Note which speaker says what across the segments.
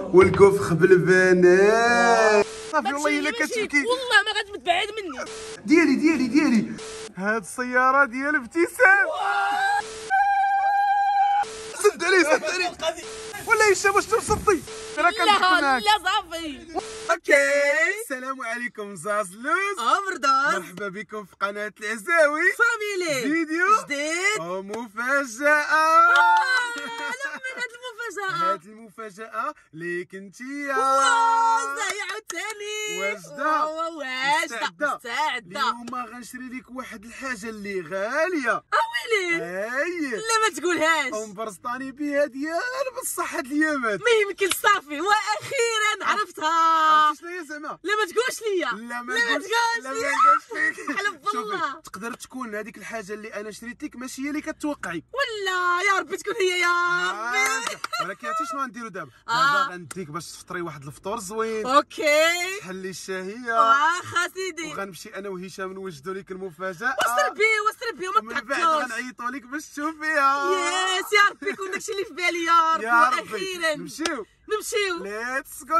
Speaker 1: والكفخ بالبنات صافي والله
Speaker 2: إلا
Speaker 1: كتبكي.
Speaker 2: والله ما غادي تبعد مني.
Speaker 1: ديالي ديالي ديالي. هاد السيارة ديال ابتسام. سد عليه سد عليه ولا هشام واش كنضحك
Speaker 2: لا
Speaker 1: معاك.
Speaker 2: لا صافي.
Speaker 1: أوكي. السلام عليكم زازلوز
Speaker 3: افردان
Speaker 1: مرحبا بكم في قناة العزاوي.
Speaker 3: فاميلي.
Speaker 1: فيديو
Speaker 3: جديد.
Speaker 1: ومفاجأة.
Speaker 3: من هاد المفاجأة.
Speaker 1: هاد المفاجأة اللي كنتي
Speaker 3: زاهي عاوتاني.
Speaker 1: واجدة؟
Speaker 3: واجدة.
Speaker 1: مستعدة؟
Speaker 3: مستعدة.
Speaker 1: اليوم غنشري لك واحد الحاجة اللي غالية.
Speaker 3: ويلي
Speaker 1: أي.
Speaker 3: لا ما تقولهاش.
Speaker 1: ومبرزطاني بها ديال بصح هاد الايامات
Speaker 3: ما يمكن صافي. وأخيرا عرفتها.
Speaker 1: عرفتي شنو هي زعما؟
Speaker 3: لا ما تقولش ليا.
Speaker 1: لا ما تقولش لا ما. تقولش فيك.
Speaker 3: حلف بالله.
Speaker 1: تقدر تكون هذيك الحاجة اللي أنا شريت لك ماشي هي اللي كتوقعي.
Speaker 3: ولا يا ربي تكون هي يا ربي.
Speaker 1: آه، ولكن عرفتي شنو غنديرو دابا؟
Speaker 3: آه.
Speaker 1: دابا غنديك باش تفطري واحد الفطور زوين.
Speaker 3: okay.
Speaker 1: تحلي الشهية.
Speaker 3: واخا سيدي
Speaker 1: وغنمشي أنا وهشام نوجدوا لك المفاجأة.
Speaker 3: وسربي وسربي وما
Speaker 1: ومن غنعيطوا لك باش تشوفيها
Speaker 3: yes يا ربي يكون داكشي اللي في بالي يا ربي وأخيرا
Speaker 1: نمشيو.
Speaker 3: نمشيو.
Speaker 1: let's go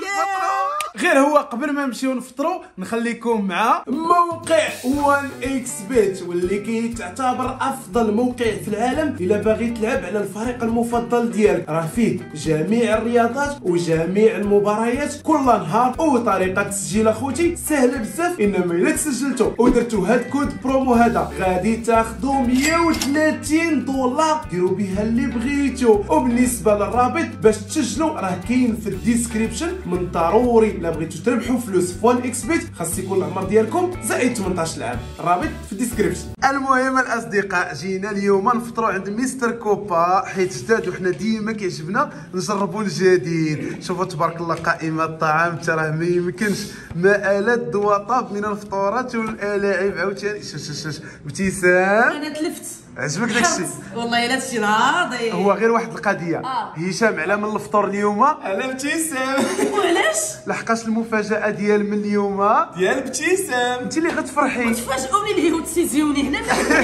Speaker 4: غير هو قبل ما نمشيو نفطروا نخليكم مع موقع 1 إكس بيت واللي كيتعتبر أفضل موقع في العالم إلا باغي تلعب على الفريق المفضل ديالك. راه فيه جميع الرياضات وجميع المباريات كل نهار وطريقة تسجيل أخوتي سهلة بزاف إنما إلا تسجلتوا ودرتوا هاد code promo هذا غادي تاخذوا 130 دولار ديروا بها اللي بغيتو. وبالنسبة للرابط باش تسجلوا راه كاين في ال description من ضروري. الا بغيتو تربحوا فلوس في 1 إكس بيت خاص يكون العمر ديالكم زائد 18 عام الرابط في ال description.
Speaker 1: المهم الأصدقاء جينا اليوم نفطروا عند مستر كوبا حيت جداد وحنا ديما كيعجبنا نجربوا الجديد. شوفوا تبارك الله قائمة الطعام ترى راه ما يمكنش. ما الذ وطاب من الفطورات والالاعب عاوتاني. شوف شوف شوف ابتسام
Speaker 3: أنا تلفت.
Speaker 1: عجبك داكشي
Speaker 3: حرت. والله إلا تجي راضي.
Speaker 1: هو غير واحد القضية.
Speaker 3: آه.
Speaker 1: هشام على من الفطور اليوم؟
Speaker 4: على ابتسام.
Speaker 3: وعلاش
Speaker 1: لحقاش المفاجأة ديال من اليوم؟
Speaker 4: ديال ابتسام.
Speaker 1: أنت اللي غتفرحي.
Speaker 3: تفاجئوني اللي هو تسيزيوني هنا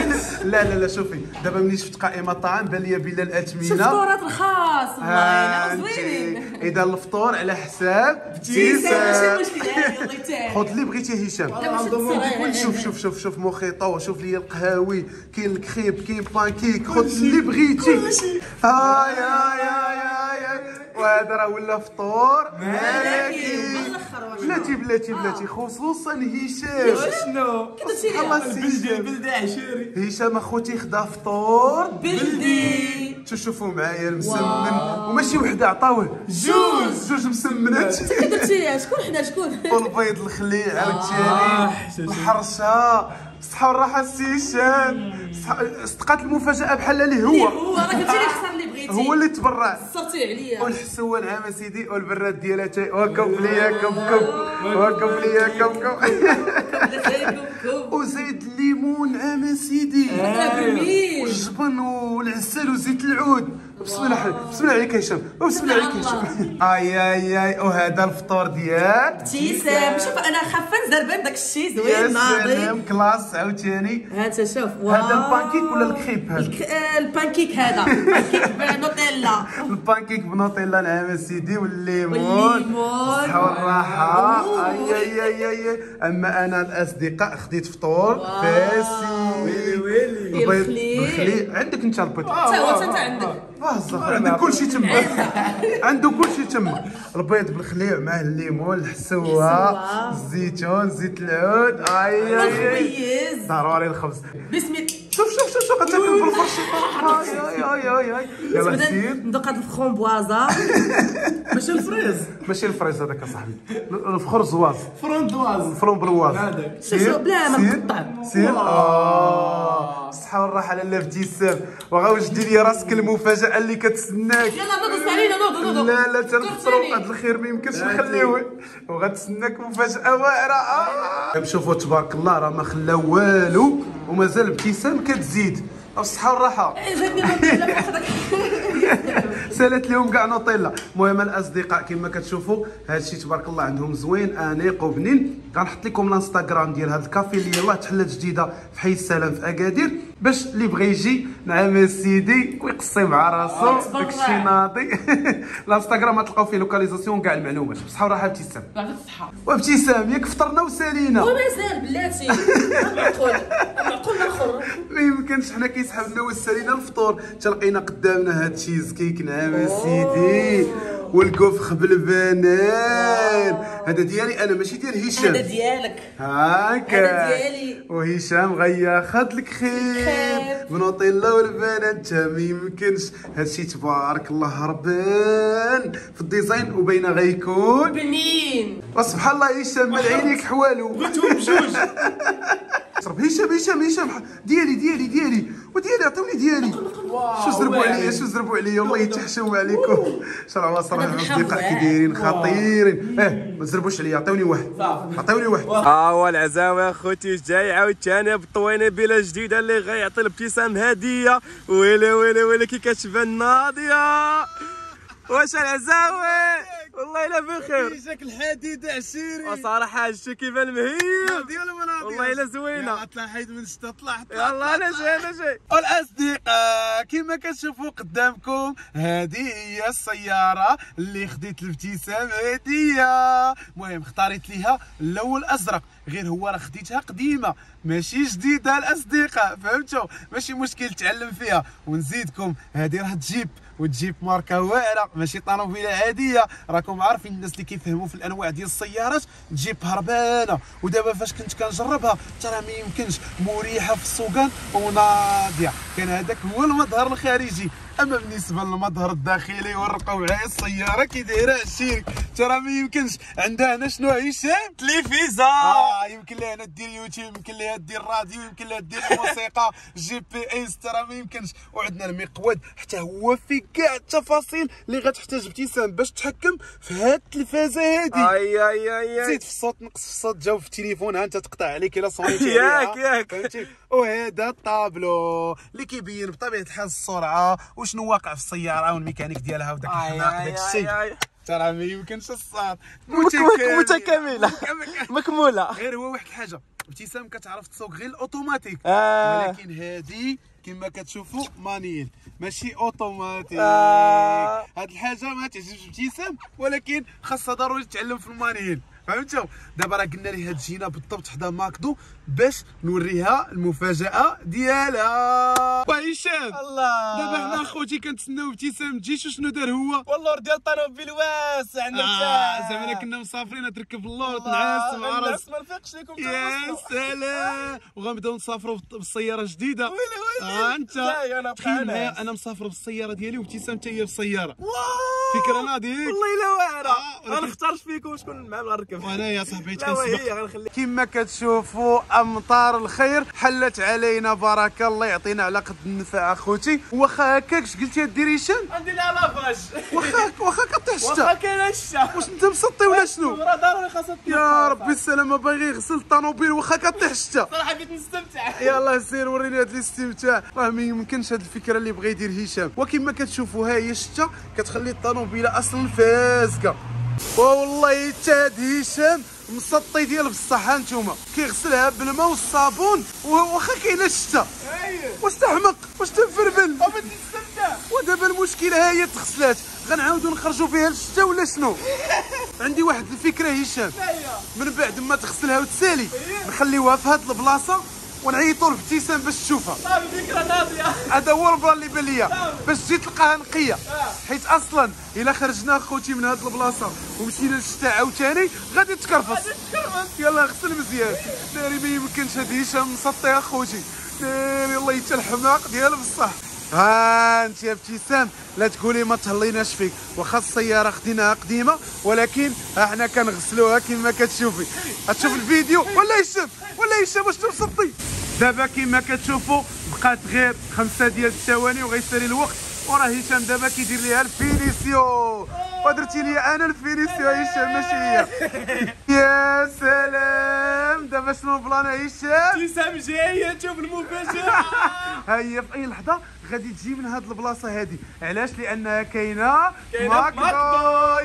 Speaker 1: لا لا لا شوفي. دابا ملي شفت قائمة الطعام بان لي بلا الاثمنه
Speaker 3: شفت كرات رخاص والله
Speaker 1: أنت.
Speaker 3: زوينين
Speaker 1: إذا الفطور على حساب
Speaker 3: ماشي
Speaker 1: ابتسام
Speaker 3: مشكل يتاح
Speaker 1: خذ اللي بغيتي هشام. شوف شوف شوف شوف موخيطو شوف لي القهاوي كاين الكريب خذ اللي بغيتي هاي هاي هاي هاي وهذا راه ولا فطور. ملكي. بلاتي بلاتي بلاتي. خصوصا هشام.
Speaker 4: شنو
Speaker 1: السيد
Speaker 4: البلدي عشيري.
Speaker 1: هشام أخوتي خدا فطور.
Speaker 3: بلدي.
Speaker 1: شوفوا معايا المسمن. وماشي وحدة عطاوه. جوج جوج مسمنات.
Speaker 3: درتي شكون حنا شكون؟
Speaker 1: والبيض الخليع عاوتاني الحرشه الصحة والراحة السي هشام صح- صدقات المفاجأة بحال اللي هو.
Speaker 3: هو راك انت اللي اختار اللي بغيتي.
Speaker 1: هو اللي تبرع.
Speaker 3: صرتي عليا.
Speaker 1: والحسوة نعم سيدي والبراد ديالها وكب ليا كب كب وكب ليا كب كب وزيد الليمون نعم سيدي.
Speaker 3: جميل
Speaker 1: والجبن والعسل وزيت العود. بسم الله بسم الله عليك يا هشام. بسم الله عليك يا هشام. أي أي أي. وهذا الفطور ديالك.
Speaker 3: تيسام شوف أنا خافه نزربان داك الشيء زوين ناضي.
Speaker 1: سلام كلاس عاوتاني.
Speaker 3: ها أنت شوف
Speaker 1: هذا البانكيك ولا الكريب هذا؟
Speaker 3: الك- آه، البانكيك هذا. البانكيك بنوتيلا.
Speaker 1: البانكيك بنوتيلا نعم سيدي والليمون. والراحة
Speaker 3: أوه.
Speaker 1: أي أي أي أي أما أنا الأصدقاء خديت فطور. فاسي.
Speaker 4: ويلي ويلي.
Speaker 1: بالخليع عندك أنت البيض
Speaker 3: حتى هو حتى انت عندك.
Speaker 1: الزهر عندك كل شيء تما. عنده كل شيء تما. البيض بالخليع مع الليمون الحسوة
Speaker 3: الحسوة.
Speaker 1: الزيتون زيت العود. أي
Speaker 3: أي
Speaker 1: ضروري الخبز.
Speaker 3: بسم الله.
Speaker 1: شوف شوف شوف شوف غتاكل بالفرشه أي أي أي أي يلا سير.
Speaker 3: ندوق هاد الفخومبوازه
Speaker 4: ماشي الفريز.
Speaker 1: ماشي الفريز هذاك اصاحبي الفخر زواز.
Speaker 4: فرندواز
Speaker 1: فروم برواز
Speaker 4: هذاك.
Speaker 3: شوف بلا ما
Speaker 1: سير؟
Speaker 3: نقطع
Speaker 1: سير؟ آه. الصحة والراحة لاله ابتسام وغاوجدي لي راسك المفاجأة اللي كتسناك؟
Speaker 3: يلا نوض علينا نوض نوض
Speaker 1: لا لا تنخسروا هذا الخير ما يمكنش نخليوه وغتسناك مفاجأة واعرة. آه. شوفوا تبارك الله راه ما خلا والو. ومازال ابتسام كتزيد. الصحة والراحة
Speaker 3: جاتني
Speaker 1: سالت لهم كاع نوتيلا المهم الأصدقاء كما كتشوفوا هذا الشيء تبارك الله عندهم زوين. انيق وبنين غنحط لكم الانستغرام ديال هذا الكافي اللي يلاه تحلت جديدة في حي السلام في أكادير. باش اللي بغى يجي مع سيدي ويقصي مع راسو. داكشي ناضي. الانستغرام غتلقاو فيه localisation كاع المعلومات. بصحة وراحة أبتسام.
Speaker 3: يعطيك الصحة.
Speaker 1: وأبتسام ياك فطرنا وسالينا.
Speaker 3: ومازال بلاتي. معقول معقول ناخر
Speaker 1: ما يمكنش حنا كيسحب لنا وسالينا الفطور. تلقينا قدامنا هاد تشيز كيك نعم سيدي. والكفخ بالبنان هذا ديالي أنا ماشي ديال
Speaker 3: هذا
Speaker 1: هشام
Speaker 3: ديالك.
Speaker 1: هاكا.
Speaker 3: هذا ديالي.
Speaker 1: وهشام غياخد الكخيب
Speaker 3: خيب.
Speaker 1: بنوطيلا والبنات ما يمكنش. هادشي تبارك الله هربان في ال design وبينا غيكون.
Speaker 3: بنين.
Speaker 1: وسبحان الله هشام من عينيك حوالو.
Speaker 3: بغيتهم بجوج
Speaker 1: شرب هشام هشام هشام ديالي ديالي ديالي. وديالي عطوني ديالي. شو زربوا عليا شو زربوا عليا. والله يتحشوا عليكم. شرعوا صراحة
Speaker 3: هذا
Speaker 1: اصدقاء
Speaker 3: الحظ،
Speaker 1: كي دايرين
Speaker 3: آه.
Speaker 1: خطيرين. آه ما تزربوش عليا. عطوني واحد. عطوني واحد.
Speaker 5: ها هو العزاوي أخوتي جاي عاوتاني بالطوينه بلا جديدة اللي غيعطي الابتسام هديه ويلي ويلي ويلي كي كتبان ناضية. واش العزاوي والله الا بخير
Speaker 4: جاك الحديد عشيري
Speaker 5: وصراحه هادشي كيبان مهيب
Speaker 4: ديال مناضي
Speaker 5: والله إلا زوينة.
Speaker 4: طلع حيد من الشتا طلع
Speaker 5: يلا أنا جاي أنا جاي
Speaker 1: والأصدقاء كما كتشوفوا قدامكم هذه هي السيارة اللي خديت الابتسام هديه المهم اختاريت ليها اللون الأزرق. غير هو راه خديتها قديمة ماشي جديدة الأصدقاء فهمتوا؟ ماشي مشكل تعلم فيها. ونزيدكم هذه راه تجيب وتجيب ماركة واعرة ماشي طوموبيلة عادية. راكم عارفين الناس اللي كيفهموا في الأنواع ديال السيارات تجيب هربانة. ودابا فاش كنت كنجربها ترى ما يمكنش مريحة في السوقان وناضية. كان هذاك هو المظهر الخارجي. أما بالنسبة للمظهر الداخلي ورقوا معايا السيارة كي دايرة عشيرك ترى ما يمكنش. عندها هنا شنو؟ هشام
Speaker 5: تلفزه
Speaker 1: آه. يمكن لها هنا دير يوتيوب يمكن لها دير راديو يمكن لها دير موسيقى GPS ترى ما يمكنش. وعندنا المقود. حتى هو في كاع التفاصيل اللي غتحتاج ابتسام باش تحكم في هاد التلفازة هادي.
Speaker 5: أي أي أي
Speaker 1: زيد في الصوت نقص في الصوت جاوب في التليفون. ها أنت تقطع عليك الا صونيتي
Speaker 5: ياك،. ياك.
Speaker 1: فهمتي؟ وهذا الطابلو اللي كيبين بطبيعة الحال السرعة وشنو واقع في السيارة والميكانيك ديالها وداك الحناق داك الشيء. ترى ما يمكنش الصاد.
Speaker 5: متكاملة. مكمولة.
Speaker 1: غير هو واحد الحاجة ابتسام كتعرف تسوق غير الأوتوماتيك.
Speaker 5: آه.
Speaker 1: ولكن هذه كما كتشوفوا manuelle ماشي أوتوماتيك.
Speaker 5: آه.
Speaker 1: هاد الحاجة ما تعجبش ابتسام ولكن خاصها ضروري تتعلم في ال manuelle. فهمتوا دابا راه قلنا ليها تجينا بالضبط حدا ماكدو باش نوريها المفاجأة ديالها. وهشام
Speaker 5: الله
Speaker 1: دابا حنا اخوتي كنتسناو ابتسام تجي شو شنو دار هو
Speaker 5: والله ديال الطوموبيل واسع
Speaker 1: آه زعما كنا مسافرين تركب اللور تنعس مع راس
Speaker 5: ما نفيقش لكم
Speaker 1: يا سلام وغنبداو نسافروا بالسياره جديده
Speaker 5: ويلي ويلي
Speaker 1: آه انت تخيل معايا. أنا مسافر بالسياره ديالي وابتسام حتى هي بالسياره فكره ناضيك
Speaker 5: والله الا واعره
Speaker 1: آه،
Speaker 5: غنختار فيكم شكون مع الركب
Speaker 1: وأنا يا صاحبي
Speaker 5: غنخلي
Speaker 1: كما كتشوفوا امطار الخير حلت علينا بركه الله يعطينا على قد النفع أخوتي. واخا هكاك قلتي دير هشام
Speaker 5: عندي لها لافاج
Speaker 1: واخا واخا كطيح
Speaker 5: واخا
Speaker 1: الشتا.
Speaker 5: كاينة الشتا.
Speaker 1: واش أنت مسطي ولا شنو؟
Speaker 5: راه ضروري خاصها
Speaker 1: يا ربي السلامه باغي يغسل الطوموبيل واخا كطيح الشتا.
Speaker 5: صراحة بغيت نستمتع.
Speaker 1: يلا سير وريني هذا الاستمتاع. راه ما يمكنش هذه الفكرة اللي بغى يدير هشام. وكما كتشوفوا ها هي الشتا كتخلي الطوموبيله أصلا فازكه والله حتى هاد هشام. مسطي ديال بصح ها نتوما. كيغسلها بالماء والصابون واخا كاينة الشتا واش تحمق واش تنفربل ودابا المشكلة ها هي تغسلات. غنعاودو نخرجوا بها للشتا ولا شنو؟ عندي واحد الفكرة هشام. من بعد ما تغسلها وتسالي نخليوها في هاد البلاصة. ونعيطوا لابتسام باش تشوفها.
Speaker 5: صافي فكرة ناضية.
Speaker 1: هذا هو البلان اللي بان ليا. باش تجي تلقاها نقية. حيت أصلا إلا خرجنا خوتي من هاد البلاصة ومشينا للشتا عاوتاني غادي تكرفص. يلا غسل مزيان. ناري ما يمكنش هاد هشام مسطي اخوتي ناري الله يتا الحماق ديال بصح. ها انت يا ابتسام لا تقولي ما تهليناش فيك واخا السيارة خديناها قديمة ولكن إحنا كنغسلوها كما كتشوفي. غتشوف الفيديو ولا هشام ولا هشام واش مسطي دابا كما كتشوفوا بقات غير خمسة ديال الثواني وغيسالي الوقت وراه هشام دابا كيدير ليها ال finition. ودرتي لي أنا ال finition هشام ماشي هي يا سلام دابا شنو ال plan هشام؟
Speaker 5: ابتسام جاية تشوف المفاجأة.
Speaker 1: ها هي في أي لحظة. غادي تجي من هاد البلاصة هادي. علاش؟ لانها
Speaker 5: كاينة
Speaker 1: ماكدو.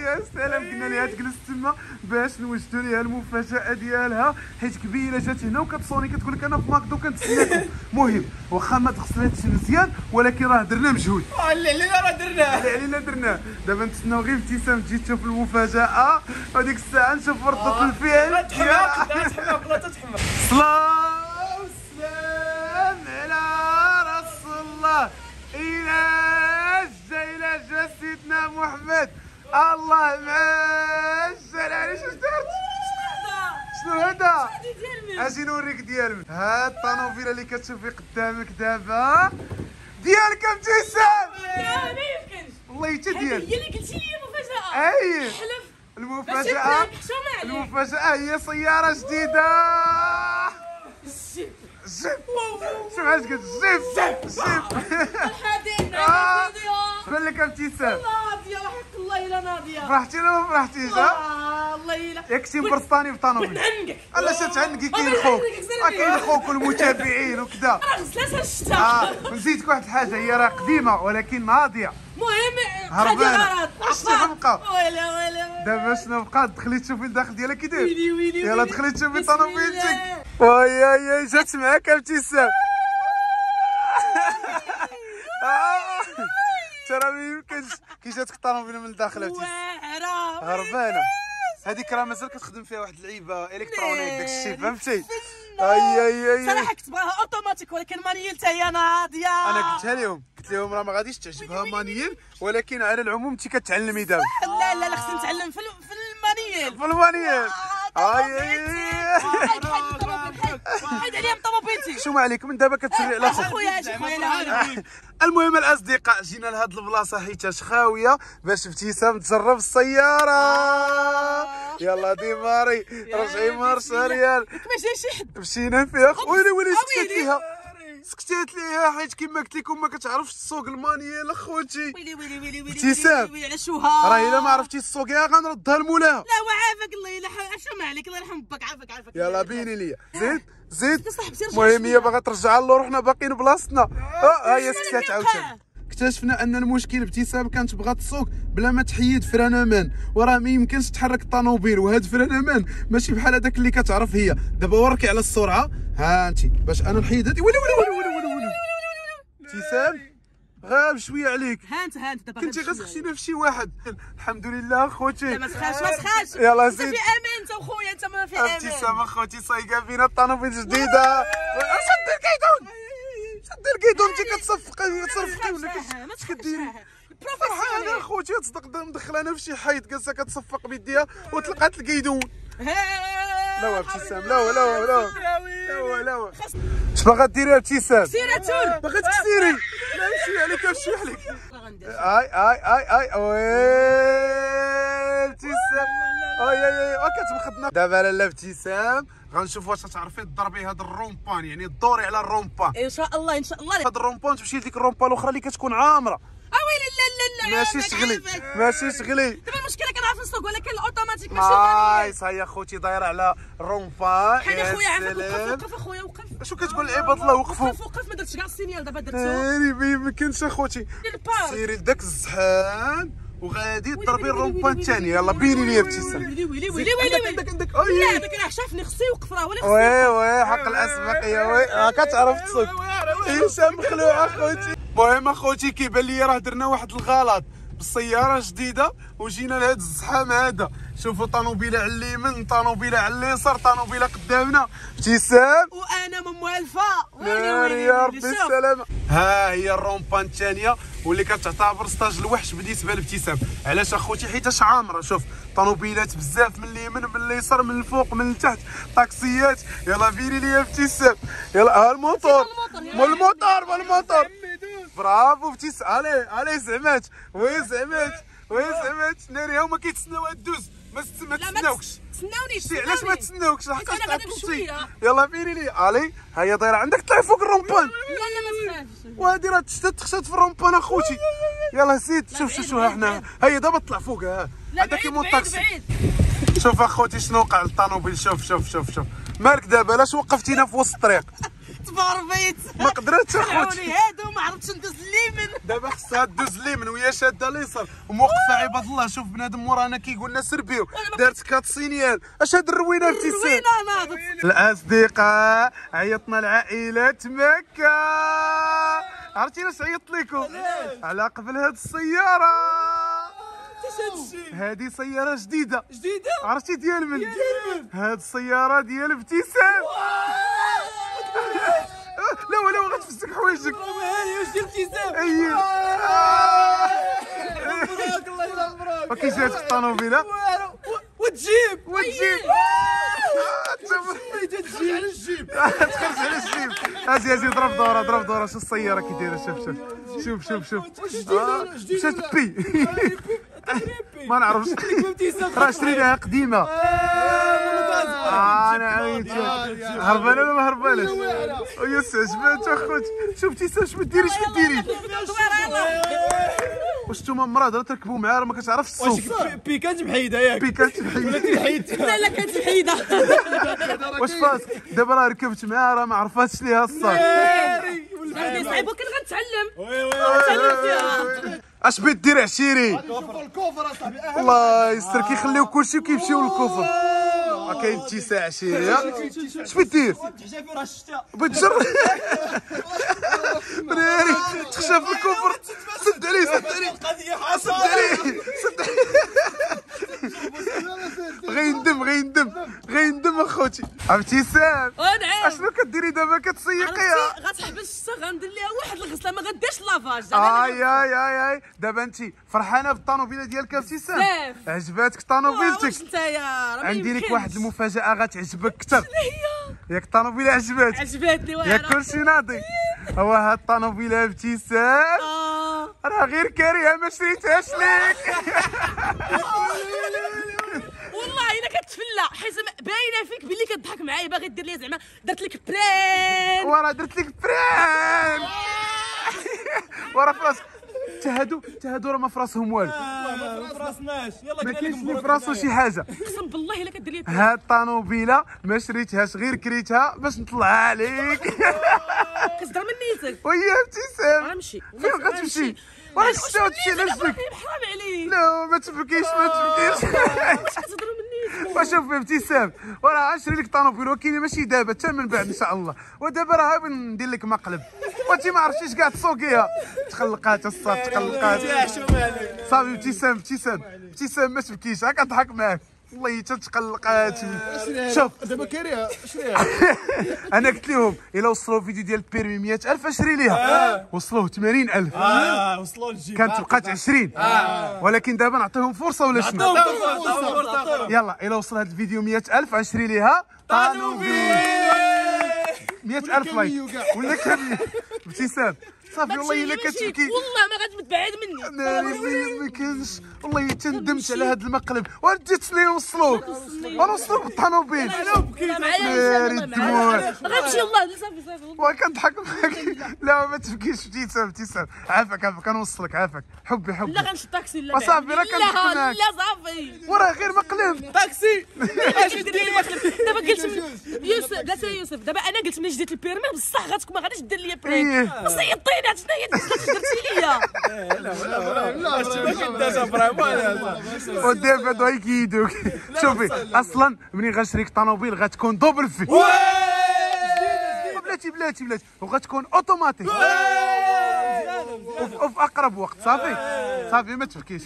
Speaker 1: يا سلام قلنا لها تجلس تما باش نوجدوا لها المفاجأة ديالها. حيت كبيرة جات هنا وكتصوني كتقول لك أنا في ماكدو كنتسناكم. مهم واخا ما تغسلاتش مزيان ولكن راه درنا مجهود.
Speaker 5: آه، اللي علينا راه درناه
Speaker 1: اللي علينا درناه دابا نتسناو غير ابتسام تجي تشوف المفاجأة. وديك الساعة نشوف ردة الفعل. ديالها
Speaker 5: تحمى بلا تتحمى
Speaker 1: صلاة! والسلام الله معجل علي شو درت شنو هذا؟ أجي نوريك ديال هاد الطوموبيله اللي كتشوفي قدامك دابا. ديالك ابتسام
Speaker 3: ما يمكنش
Speaker 1: والله حتى
Speaker 3: هذه
Speaker 1: ديالك.
Speaker 3: هي اللي قلتي لي مفاجأة
Speaker 1: أي.
Speaker 3: حلف. عليك.
Speaker 1: المفاجأة هي سيارة جديدة.
Speaker 3: الشيب
Speaker 1: جيب شوف علاش قلت جيب جيب
Speaker 3: الحديد
Speaker 1: آه.
Speaker 3: ناضية
Speaker 1: بان لك ابتسام
Speaker 3: وحق الله إلا ناضية
Speaker 1: فرحتي ولا ما فرحتيش
Speaker 3: الله إلا
Speaker 1: ياك شي مبرسطاني في طنوبيل
Speaker 3: نعنقك
Speaker 1: الا كاين
Speaker 3: والله
Speaker 1: خوك؟ كاين خوك والمتابعين وكذا.
Speaker 3: راه غسلاتها الشتا
Speaker 1: آه نزيدك واحد الحاجة هي راه قديمة ولكن ناضية.
Speaker 3: المهم
Speaker 1: هربانة. اش تحمقى
Speaker 3: ويلي ويلي.
Speaker 1: دابا شنو بقى دخلي تشوفي الداخل ديالها كي داير
Speaker 3: ويلي ويلي
Speaker 1: يلا
Speaker 3: ويلي.
Speaker 1: دخلي تشوفي
Speaker 3: الله.
Speaker 1: وي يا جات معاك ابتسام ترى ما يمكنش كي جاتك الطوموبيله من الداخل
Speaker 3: واعرة
Speaker 1: هربانة. هذيك راه مازال كتخدم فيها واحد اللعيبة électronique داك الشيء فهمتي؟ أي أي أي
Speaker 3: صراحة كتبغاها اوتوماتيك ولكن manuelle حتى هي ناضية
Speaker 1: أنا قلتها لهم قلت لهم راه ما غاديش تعجبها manuelle ولكن على العموم انت كتعلمي دابا
Speaker 3: لا لا لا خصني نتعلم في ال- في
Speaker 1: ال manuelle. أي أي
Speaker 3: حيد عليا طوموبيلتي
Speaker 1: شو ما عليك من دابا كتسري على خوك
Speaker 3: أخويا لا
Speaker 1: المهم الأصدقاء جينا لهاد البلاصة حيتاش خاويه باش ابتسام تجرب السيارة. يلا démarrer رجعي marche arrière
Speaker 3: ما شي حد
Speaker 1: مشينا فيها ويلي ويلي سكتت
Speaker 3: ويلي.
Speaker 1: ليها سكتت ليها حيت كما قلت لكم ما كتعرفش تسوق ال manuelle اخوتي
Speaker 3: ويلي ويلي ويلي ويلي
Speaker 1: ابتسام.
Speaker 3: على شوها
Speaker 1: راه إلا ما عرفتي تسوقيها غنردها لمولاها.
Speaker 3: لا وعافاك الله يلا شو ما عليك الله يرحم باك عافاك عافاك.
Speaker 1: يلا بيني ليا. زيد زيد. المهم هي. باغا ترجع له رحنا باقيين بلاصتنا. آه هي سكتات عاوتاني؟ اكتشفنا أن المشكل ابتسام كانت تبغى تسوق بلا ما تحيد فران أمان وراه ما يمكنش تحرك الطوموبيل وهاد فران أمان ماشي بحال هذاك اللي كتعرف هي. دابا وركي على السرعة. ها انت باش أنا نحيد هادي. ولي ولي ولي ولي ولي ولي. ابتسام غاب شوية عليك.
Speaker 3: ها انت ها انت دابا
Speaker 1: كنتي. غتخشينا في شي واحد. الحمد لله خوتي.
Speaker 3: لا ما تخافش ما تخافش.
Speaker 1: يلا
Speaker 3: انت
Speaker 1: زيد.
Speaker 3: في أمان انت وخويا انت ما في أمان.
Speaker 1: ابتسام اخوتي صايقة فينا الطوموبيل جديده شد ال guidon شد ال guidon انت كتصفقي تصرفقي ولا اش كديري فرحانه اخوتي تصدق مدخلانا في شي حيط جالسه كتصفق بيديها وطلقات ال guidon لا هو ابتسام لا هو لا هو لا هو لا هو لا هو اش باغا ديري ابتسام؟
Speaker 3: سيرة تور.
Speaker 1: باغا تكسيري لا نمشي عليك نمشي عليك. آي آي آي آي وي ابتسام. اي اي اي كتمخدنا دابا لاله ابتسام غنشوف واش تعرفي تضربي هذا ال rond-point يعني دوري على ال
Speaker 3: rond-point. إن شاء الله إن شاء الله.
Speaker 1: هذا ال rond-point تمشي لديك ال rond-point الأخرى اللي كتكون عامرة.
Speaker 3: اويلي لا لا لا
Speaker 1: ماشي شغلي. ماشي شغلي.
Speaker 3: دابا المشكلة كنعرف نسوق ولكن الأوتوماتيك ماشي
Speaker 1: نايس هيا خوتي دايرة على rond-point
Speaker 3: حنا
Speaker 1: يا
Speaker 3: خويا عافاك وقف
Speaker 1: سلام
Speaker 3: وقف أخويا وقف.
Speaker 1: شو كتقول عباد الله وقفوا.
Speaker 3: وقف وقف. ما درتش كاع ال signal دابا درتو.
Speaker 1: سيري ما يمكنش اخوتي سيري لذاك الزحام. وغادي
Speaker 3: ال
Speaker 1: rond-point
Speaker 3: ويلي
Speaker 1: الثاني يلا بيني لي
Speaker 3: ويلي
Speaker 1: ابتسام
Speaker 3: ويلي ويلي ويلي
Speaker 1: عندك عندك
Speaker 3: لا هذاك راه شافني خصو يوقف راه هو اللي خصو
Speaker 1: oui oui حق الاسبقيه oui ها كتعرف تسوق. هشام مخلوع أخوتي. المهم أخوتي كيبان لي راه درنا واحد الغلط. بالسياره جديدة وجينا لهذا الزحام هذا. شوفوا طوموبيله على اليمين طوموبيله على اليسار طوموبيله قدامنا. ابتسام
Speaker 3: وأنا موالفه
Speaker 1: يا ربي السلامة ها هي الرومبان الثانية واللي كتعتبر ستاج الوحش بالنسبة لابتسام علاش أخوتي حيتاش عامرة؟ شوف طوموبيلات بزاف من اليمين من اليسار من الفوق من التحت. طاكسيات. يلا فيري لي ابتسام يلا ها الموتور. الموتور. الموتور برافو علي علي زعمات وي زعمات وي زعمات ناري هما كيتسناو دوز ما ما تسناوكش.
Speaker 3: تسناوني
Speaker 1: شتي علاش ما تسناوكش؟ لحقاش تعطلتي. يلا فيني لي. علي هيا دايرة عندك طلعي فوق الرومبان
Speaker 3: لا لا ما تخافش
Speaker 1: وهادي راه تشتت تخشات في الرومبان أخوتي. يلا زيد شوف شوف شوف
Speaker 3: بعيد.
Speaker 1: هيا دابا طلع فوق ها.
Speaker 3: لا
Speaker 1: هذا كيمون
Speaker 3: بعيد بعيد
Speaker 1: طاكسي.
Speaker 3: بعيد.
Speaker 1: شوف أخوتي شنو وقع للطوموبيل شوف شوف شوف شوف. مالك دابا علاش وقفتينا في وسط الطريق؟
Speaker 2: تفربيت
Speaker 1: ما قدرتش اخوتي
Speaker 2: هادو ما عرفتش ندوز الليمن
Speaker 1: دابا خصها دوز اليمين وهي شادة اليسار وموقفه عباد الله شوف بنادم مورانا كيقول لنا سربيو. دارت quatre signal أش هاد الروينة ابتسام الأصدقاء عيطنا لعائلة مكة. عرفتي علاش عيطت لكم؟ على قبل هاد السيارة. هادي سيارة جديدة.
Speaker 2: جديدة؟
Speaker 1: عرفتي ديال من؟ هاد السيارة ديال ابتسام. لا ولا غتفسك حوايجك.
Speaker 2: هاني واش ديال ابتسام
Speaker 1: أي.
Speaker 2: مبروك الله يلا مبروك
Speaker 1: الطوموبيله
Speaker 2: وتجيب.
Speaker 1: وتجيب
Speaker 2: تجي على الجيب.
Speaker 1: تخرج على الجيب ضرب دورة ضرب دورة. شوف السيارة كي دايرة؟ شوف شوف. شوف شوف شوف. آه، مشات بي ما نعرفش. راه شريناها قديمة. آه، أنا عييت هربانة ولا ما هرباناش ويا عجبات اخوتي شوف ابتسام اش ما ديريش ما ديريش واش نتوما مراد؟ راه تركبوا معاه راه ما كتعرفش السوق.
Speaker 2: بيكانت محيده ياك.
Speaker 1: بيكات
Speaker 3: لا لا كانت وحيده
Speaker 1: واش فاس دابا راه ركبت معاه راه ما عرفاتش ليها الصاد
Speaker 3: غادي صعيب ولكن غنتعلم.
Speaker 1: اش بغيت دير عشيري؟ الله يستر كيخليو كلشي وكيمشيو لل coffre كاين اتساع عشيري ها اش بغيت دير؟ بغيت تجر براري تخشى في ال coffre سد عليه سد عليه سد عليه سد عليه غيندم غيندم غيندم أخوتي. ابتسام
Speaker 3: ونعم
Speaker 1: أشنو كديري دابا؟ كتسيقيها
Speaker 3: غتحبس الشتا غندير ليها واحد الغسلة ما غديرش lavage.
Speaker 1: آي آي آي آي. دابا انت فرحانة بالطوموبيله ديالك ابتسام. عجباتك
Speaker 3: واش
Speaker 1: طوموبيلتك
Speaker 3: نتايا
Speaker 1: عندي لك. واحد المفاجأة غتعجبك أكثر.
Speaker 3: هي؟
Speaker 1: ياك الطوموبيله عجباتك.
Speaker 3: عجبتني
Speaker 1: ياك كلشي ناضي. هو هاد الطوموبيله ابتسام
Speaker 3: آه.
Speaker 1: راه غير كاريها ما شريتهاش ليك.
Speaker 3: كتفلى حيت ما- باينة فيك بلي كضحك معايا باغي دير لي زعما درت لك prank.
Speaker 1: وراه درت لك prank وراه في راسك. تا هادو تا هادو راه ما في راسهم والو.
Speaker 2: فراسناش يلا
Speaker 1: ما كاينش اللي في راسو شي حاجة.
Speaker 3: قسم بالله إلا كدير لي
Speaker 1: هاد الطوموبيله ما شريتهاش غير كريتها باش نطلعها عليك.
Speaker 3: كتهضر من نيتك
Speaker 1: ويا ابتسام
Speaker 3: نمشي
Speaker 1: فين غتمشي وراه شتي وتمشي على رجلك
Speaker 3: حرام عليك.
Speaker 1: لا ما تبكيش ما تبكيش. وشوف ابتسام وراه غنشري لك طوموبيل ولكن ماشي دابا حتى من بعد إن شاء الله. ودابا راه ندير لك مقلب. وانت ما عرفتيش كاع تسوقيها. تقلقات الصاد تقلقات صافي ابتسام ابتسام ابتسام ما تبكيش. هاك نضحك معاك. والله حتى تقلقات شوف.
Speaker 6: دابا كاريها شريها
Speaker 1: أنا قلت لهم إلا وصلوا فيديو ديال البيرمي 100000 أشري ليها. وصلوه 80000
Speaker 2: آه وصلوا للجيب.
Speaker 1: كانت بقات 20 ولكن دابا نعطيهم فرصة ولا شنو؟ يلا إلا وصل هذا الفيديو 100000 غنشري ليها. طوموبيل! 100000 like. ولا كامل ابتسام صافي والله إلا كتبكي
Speaker 3: والله ما غادي تبعد مني
Speaker 1: ناري ما- كانش والله تندمت على هذا المقلب. وديت لي وصلوك أنا وصلوك بالطوموبيل
Speaker 3: لا معايا
Speaker 1: ناري الدموع.
Speaker 3: غنمشي والله. صافي صافي والله.
Speaker 1: وكنضحك معاك. لا ما تبكيش ابتسام ابتسام. عافاك عافاك. كنوصلك عافاك. حبي حبي.
Speaker 3: لا غنشد طاكسي لا
Speaker 1: وصافي،
Speaker 3: بعد.
Speaker 1: راه كنضحك
Speaker 3: لا
Speaker 1: معاك.
Speaker 3: لا صافي.
Speaker 1: وراه غير مقلب.
Speaker 2: طاكسي.
Speaker 3: اش دير لي المقلب دابا قلت من- يوسف لا يوسف. دابا أنا قلت ملي خديت ال permis بصح غتكون ما غاديش دير لي prank.
Speaker 1: إيه.
Speaker 3: شنو هي درتي ليا
Speaker 1: ودابا هادو يكيدوك شوفي أصلا ملي غنشريك طوموبيل غتكون double في بلاتي بلاتي بلاتي وغتكون اوتوماتيك وفي وفي اقرب وقت صافي صافي ما تبكيش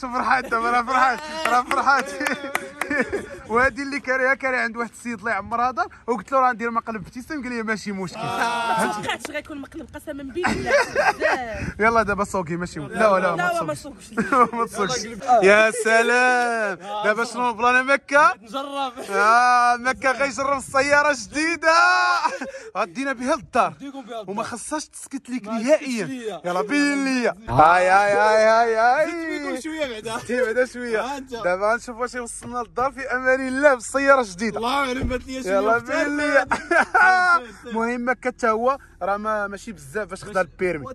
Speaker 1: شوف فرحات دابا راه فرحات راه فرحات. وهذه اللي كاريها كاري عند واحد السيد الله يعمر هذا وقلت له راه ندير مقلب ابتسام قال لي ماشي مشكل.
Speaker 3: ما توقعتش غيكون مقلب قسما بالله
Speaker 1: يلا دابا سوقي ماشي لا لا
Speaker 3: لا
Speaker 1: ما تسوقش
Speaker 3: سوقش
Speaker 1: ما تسوقش يا سلام. دابا شنو plan مكة؟
Speaker 2: نجرب.
Speaker 1: آه مكة غيجرب السيارة جديدة. غدينا بها للدار. وما خصهاش تسكت ليك نهائيا. يلا بين ليا. هاي هاي هاي هاي هاي.
Speaker 2: شوية بعدا
Speaker 1: شوية.
Speaker 2: آه،.
Speaker 1: دابا غنشوف واش يوصلنا للدار في أمان الله بالسيارة جديدة.
Speaker 2: الله اعلم بات لي شوية
Speaker 1: يلا. بين ليا. المهم مكة حتى هو راه ما ماشي بزاف باش خدا ال
Speaker 2: permis. راه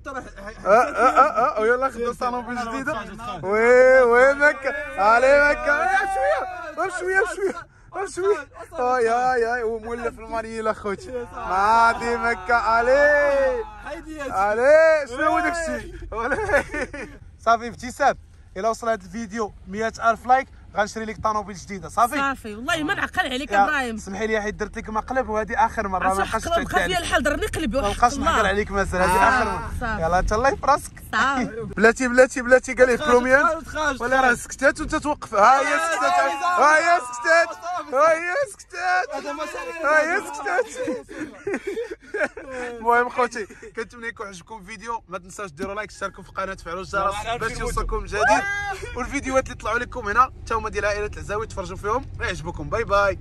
Speaker 1: آه آه آه ويلا خدا طوموبيل جديدة. oui oui مكة علي مكة يا شوية شوية شوية شوية. هاي هاي هاي هو مولف ال manuel اخوتي ناضي مكه الي الي شنو هو داك الشيء صافي ابتسام. إلى وصل هذا الفيديو 100000 like. غنشري لك طوموبيل جديدة صافي؟
Speaker 3: صافي. والله ما نعقل عليك إبراهيم.
Speaker 1: سمحي لي حيت درت لك مقلب وهذه آخر مرة ما بقاش
Speaker 3: فيا
Speaker 1: تعدي
Speaker 3: الحال ضرني قلبي
Speaker 1: ما بقاش
Speaker 3: الله.
Speaker 1: عليك مازال هذه آخر مرة.
Speaker 3: صافي.
Speaker 1: يلا تهلاي في راسك.
Speaker 3: صافي.
Speaker 1: بلاتي بلاتي بلاتي قال لك كروميان ولا راه سكتات وانت توقف. ها هي سكتات. ها هي سكتات. ها هي سكتات. ها هي سكتات. المهم خوتي كنتمنى يكون عجبكم الفيديو ما تنساوش ديروا like اشتركوا في القناه تفعلوا الجرس باش يوصلكم جديد والفيديوهات اللي طلعوا لكم هنا حتى هما ديال عائله العزاوي تفرجوا فيهم. يعجبكم bye bye.